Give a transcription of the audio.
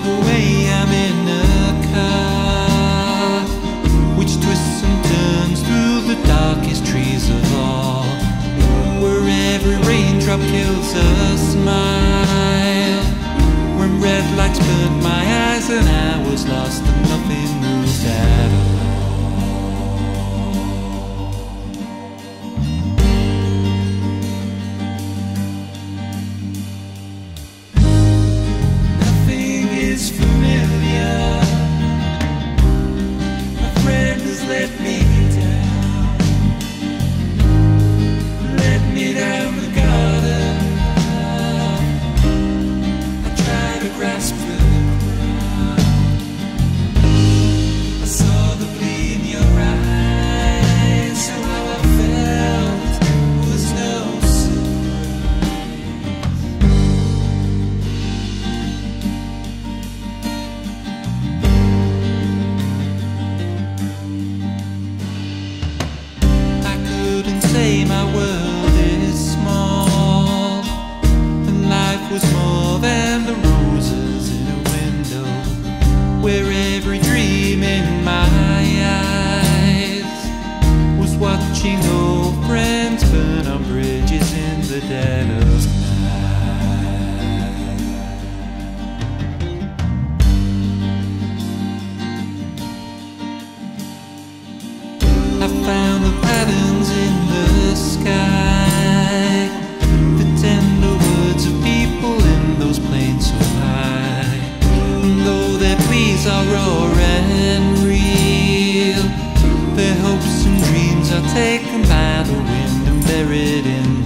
the way I'm in a car Which twists and turns through the darkest trees of all Where every raindrop kills a smile When red lights my eyes and I was lost say my world is small. And life was more than the roses in a window Where every dream in my eyes was watching are taken by the wind and buried in